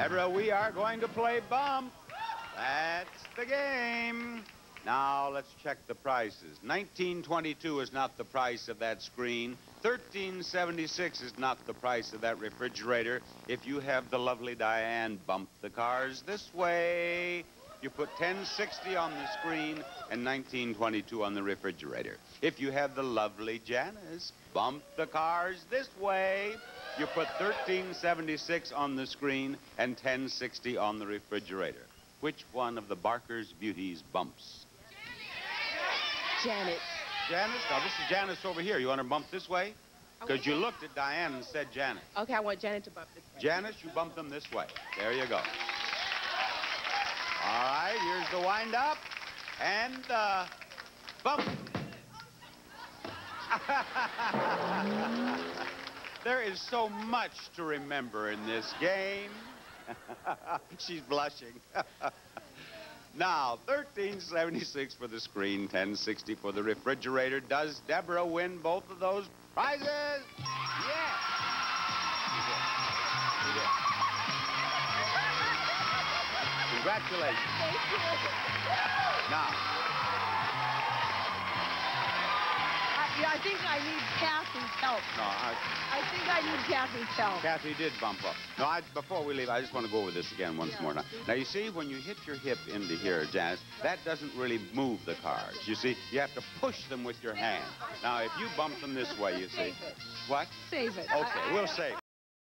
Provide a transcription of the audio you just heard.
Deborah, we are going to play bump. That's the game. Now let's check the prices. 1922 is not the price of that screen. 1376 is not the price of that refrigerator. If you have the lovely Dian bump the cars this way, you put 1060 on the screen and 1922 on the refrigerator. If you have the lovely Janice bump the cars this way, you put 1376 on the screen and 1060 on the refrigerator. Which one of the Barker's beauties bumps? Janet. Janice? Now, this is Janice over here. You want her bump this way? Because you looked at Dian and said Janet. Okay, I want Janet to bump this way. Janice, you bump them this way. There you go. All right, here's the wind up. And, uh, bump. is so much to remember in this game. She's blushing. now, 1376 for the screen, 1060 for the refrigerator. Does Deborah win both of those prizes? Yes. She did. She did. Congratulations. Now, I, think I need Kathy's help. no, I, I think I need Kathy's help. Kathy did bump up. No, I, before we leave, I just want to go over this again once Yeah. more. Now, now, you see, when you hit your hip into here, Janice, that doesn't really move the cars. You see, you have to push them with your hand. Now, if you bump them this way, you see. Save it. What? Save it. Okay, we'll save it.